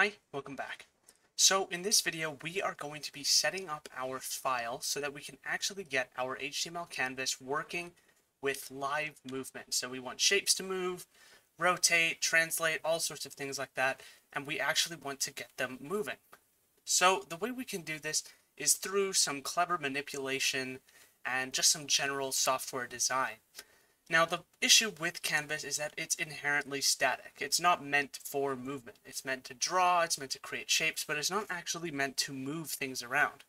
Hi, welcome back. So in this video, we are going to be setting up our file so that we can actually get our HTML canvas working with live movement. So we want shapes to move, rotate, translate, all sorts of things like that, and we actually want to get them moving. So the way we can do this is through some clever manipulation and just some general software design. Now the issue with Canvas is that it's inherently static. It's not meant for movement. It's meant to draw, it's meant to create shapes, but it's not actually meant to move things around.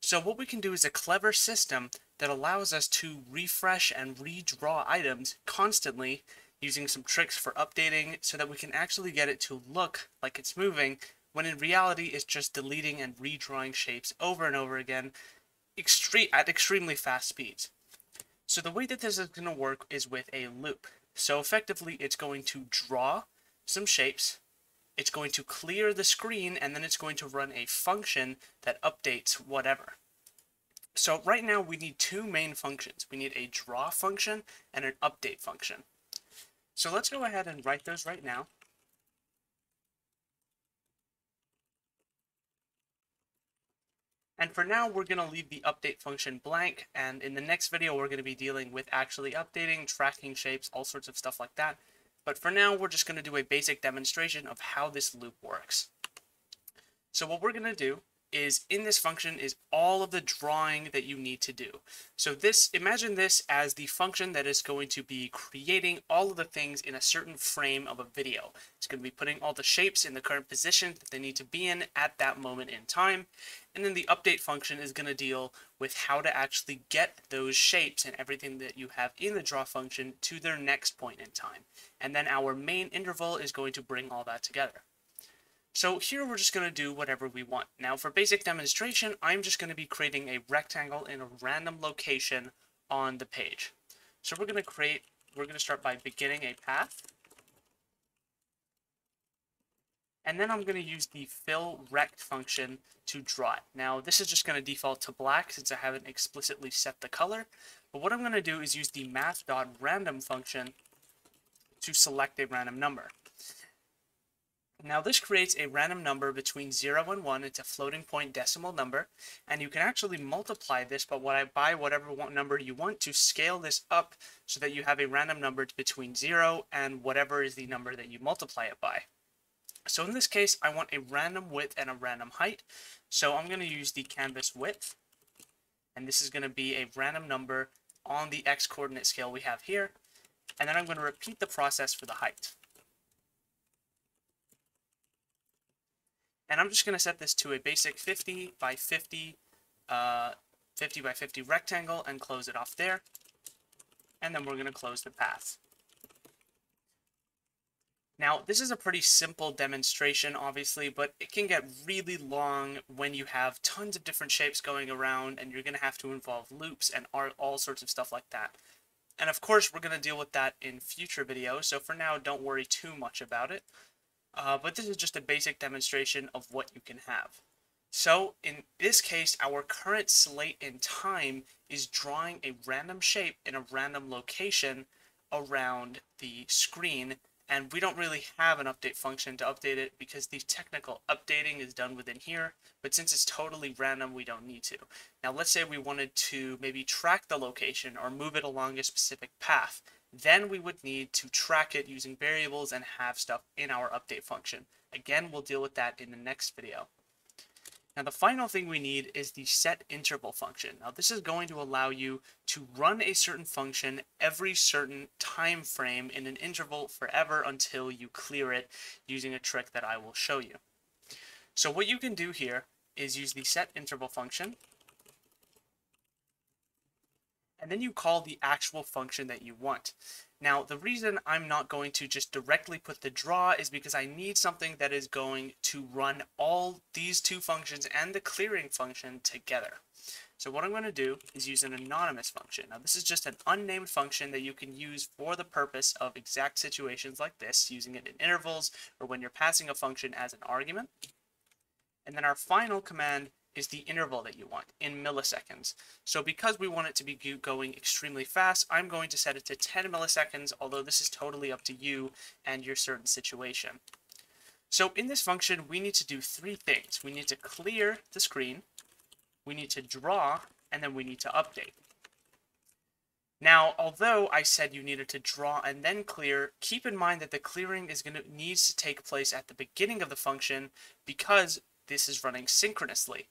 So what we can do is a clever system that allows us to refresh and redraw items constantly using some tricks for updating so that we can actually get it to look like it's moving when in reality it's just deleting and redrawing shapes over and over again extre at extremely fast speeds. So the way that this is going to work is with a loop. So effectively, it's going to draw some shapes, it's going to clear the screen, and then it's going to run a function that updates whatever. So right now we need two main functions. We need a draw function and an update function. So let's go ahead and write those right now. And for now, we're going to leave the update function blank. And in the next video, we're going to be dealing with actually updating, tracking shapes, all sorts of stuff like that. But for now, we're just going to do a basic demonstration of how this loop works. So what we're going to do is in this function is all of the drawing that you need to do. So this, imagine this as the function that is going to be creating all of the things in a certain frame of a video. It's going to be putting all the shapes in the current position that they need to be in at that moment in time. And then the update function is going to deal with how to actually get those shapes and everything that you have in the draw function to their next point in time. And then our main interval is going to bring all that together. So here we're just going to do whatever we want. Now for basic demonstration, I'm just going to be creating a rectangle in a random location on the page. So we're going to create, we're going to start by beginning a path. And then I'm going to use the fill rect function to draw it. Now this is just going to default to black since I haven't explicitly set the color. But what I'm going to do is use the math.random function to select a random number. Now this creates a random number between 0 and 1. It's a floating point decimal number. And you can actually multiply this by, what I, by whatever number you want to scale this up so that you have a random number between 0 and whatever is the number that you multiply it by. So in this case, I want a random width and a random height. So I'm going to use the canvas width. And this is going to be a random number on the x coordinate scale we have here. And then I'm going to repeat the process for the height. And I'm just going to set this to a basic 50 by 50, uh, 50 by 50 rectangle and close it off there. And then we're going to close the path. Now, this is a pretty simple demonstration, obviously, but it can get really long when you have tons of different shapes going around and you're going to have to involve loops and all sorts of stuff like that. And of course, we're going to deal with that in future videos, so for now, don't worry too much about it. Uh, but this is just a basic demonstration of what you can have. So in this case, our current slate in time is drawing a random shape in a random location around the screen and we don't really have an update function to update it because the technical updating is done within here, but since it's totally random, we don't need to. Now let's say we wanted to maybe track the location or move it along a specific path. Then we would need to track it using variables and have stuff in our update function. Again, we'll deal with that in the next video. Now the final thing we need is the set interval function. Now this is going to allow you to run a certain function every certain time frame in an interval forever until you clear it using a trick that I will show you. So what you can do here is use the set interval function and then you call the actual function that you want. Now, the reason I'm not going to just directly put the draw is because I need something that is going to run all these two functions and the clearing function together. So what I'm going to do is use an anonymous function. Now, this is just an unnamed function that you can use for the purpose of exact situations like this, using it in intervals or when you're passing a function as an argument. And then our final command is the interval that you want in milliseconds. So because we want it to be going extremely fast, I'm going to set it to 10 milliseconds, although this is totally up to you and your certain situation. So in this function, we need to do three things. We need to clear the screen, we need to draw, and then we need to update. Now, although I said you needed to draw and then clear, keep in mind that the clearing is going to needs to take place at the beginning of the function because this is running synchronously.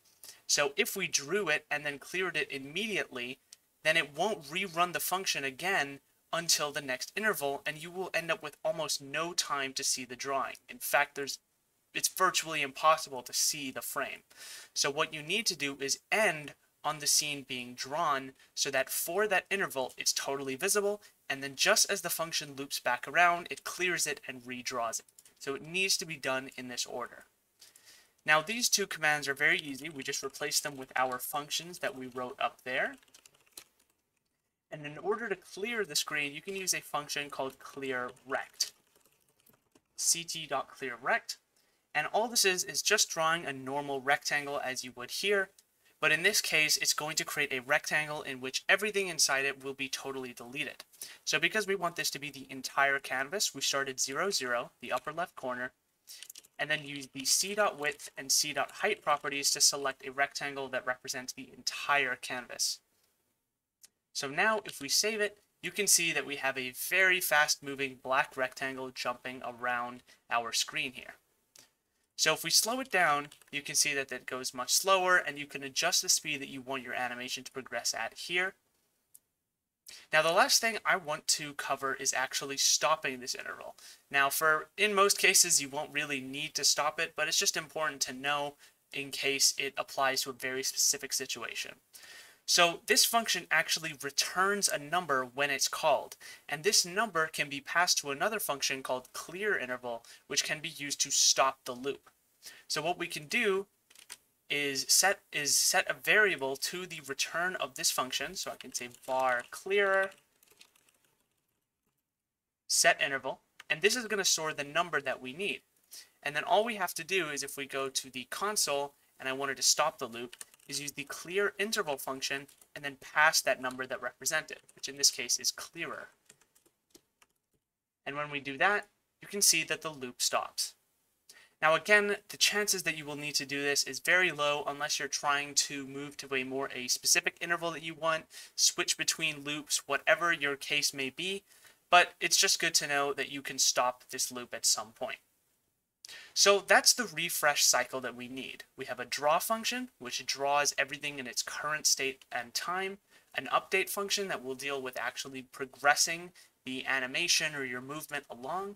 So if we drew it and then cleared it immediately, then it won't rerun the function again until the next interval, and you will end up with almost no time to see the drawing. In fact, there's it's virtually impossible to see the frame. So what you need to do is end on the scene being drawn so that for that interval it's totally visible and then just as the function loops back around it clears it and redraws it. So it needs to be done in this order. Now these two commands are very easy. We just replace them with our functions that we wrote up there. And in order to clear the screen, you can use a function called clear clearRect. ct.clearRect. And all this is, is just drawing a normal rectangle as you would here. But in this case, it's going to create a rectangle in which everything inside it will be totally deleted. So because we want this to be the entire canvas, we started 0, 0, the upper left corner, and then use the c.width and c.height properties to select a rectangle that represents the entire canvas. So now if we save it, you can see that we have a very fast moving black rectangle jumping around our screen here. So if we slow it down, you can see that it goes much slower and you can adjust the speed that you want your animation to progress at here. Now the last thing I want to cover is actually stopping this interval. Now for, in most cases, you won't really need to stop it, but it's just important to know in case it applies to a very specific situation. So this function actually returns a number when it's called, and this number can be passed to another function called clear interval, which can be used to stop the loop. So what we can do is set is set a variable to the return of this function. So I can say var clear set interval, and this is going to store the number that we need. And then all we have to do is if we go to the console and I wanted to stop the loop, is use the clear interval function and then pass that number that represented, which in this case is clearer. And when we do that, you can see that the loop stops. Now again, the chances that you will need to do this is very low unless you're trying to move to a more a specific interval that you want, switch between loops, whatever your case may be, but it's just good to know that you can stop this loop at some point. So that's the refresh cycle that we need. We have a draw function, which draws everything in its current state and time, an update function that will deal with actually progressing the animation or your movement along,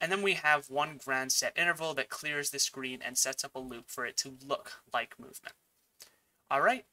and then we have one grand set interval that clears the screen and sets up a loop for it to look like movement. All right,